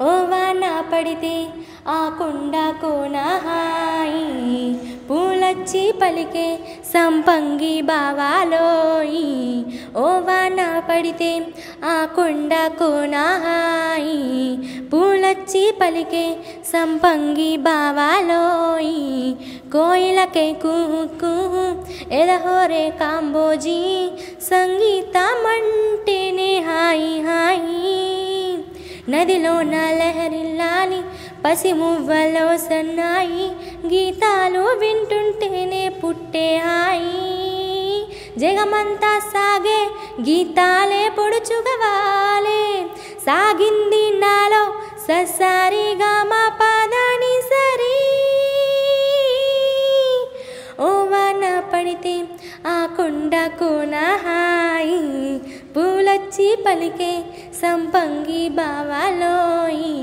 ఓ వాన పడితే ఆ కొండ కోనహాయి పూలచ్చి పలికే సంపంగి బావాలోయి. ఓ వాన పడితే ఆ కొండ కోనహాయి పూలచ్చి పలికే సంపంగి బావాలోయి. కోయిలకే కూ ఎదహోరే కాంబోజీ. నదిలో నా లహరిల్లాలి పసిమువ్వలో సన్నాయి. గీతాలు వింటుంటేనే పుట్టే హాయి. జగమంతా సాగే గీతాలే పొడుచుగవాలే సాగింది నాలో ససారిగా మా పాదాని సరి. ఓ వాన పడితే ఆ కొండ కోన హాయి. పూలచ్చి పలికే సంపంగి బావాలోయి.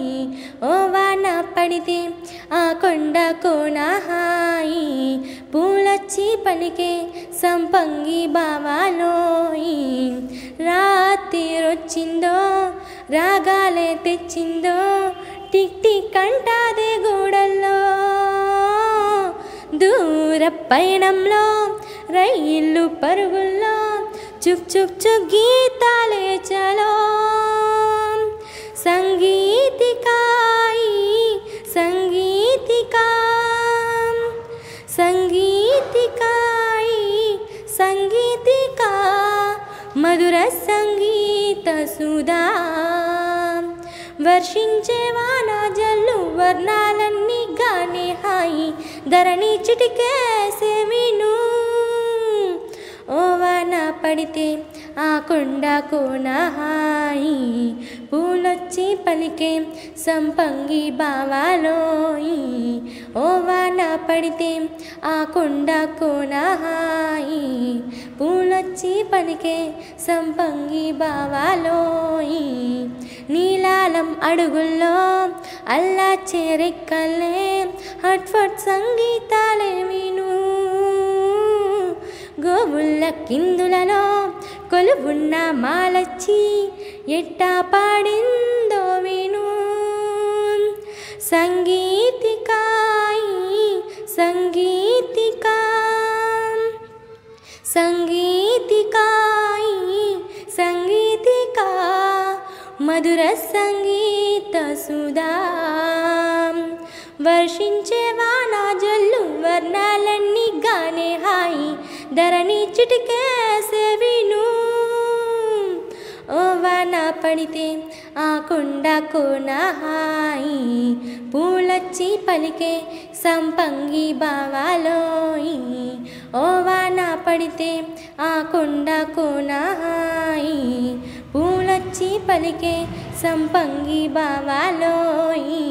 ఓ వాన పడితే ఆ కొండ కోన హాయి పూలచ్చి పలికే సంపంగి బావాలోయి. రాత్రిరొచ్చిందో రాగాలే తెచ్చిందో టిక్ టిక్ అంటాదే గూడల్లో. దూర పయనంలో రైళ్ళు పరుగుల్లో చుక్ చుక్ చుక్ గీతా సంగీతికా సంగీతికాయి సంగీతికా మధుర సంగీత సుధా. వర్షించే వాన జల్లు వర్ణాలన్నీ గానే హాయి ధరణి చిటికేసే విను ఓ వాన పడితే ఆ కొండ కోన హాయి పూలొచ్చి పలికే సంపంగి బావాలోయి. ఓ వాన పడితే ఆ కొండ కోన హాయి పూలొచ్చి పలికే సంపంగి బావాలోయి. నీలాలం అడుగుల్లో అల్లా చెరెక్కలే హట్ఫట్ సంగీతాలే విను. గోవుల్ల కిందులలో కొలువున్న మాలచ్చి ఎట్టా పాడిందో విను. సంగీతికాయి సంగీతికా సంగీతికాయి సంగీతికా మధుర సంగీత సుధా వర్షించే ధరణి చిటికేసే విను ఓ వాన పడితే ఆ కొండ కోనహాయి పూలచ్చి పలికే సంపంగి బావాలోయి. ఓ వాన పడితే ఆ కొండ కోనహాయి పూలచ్చి పలికే సంపంగి బావాలోయి.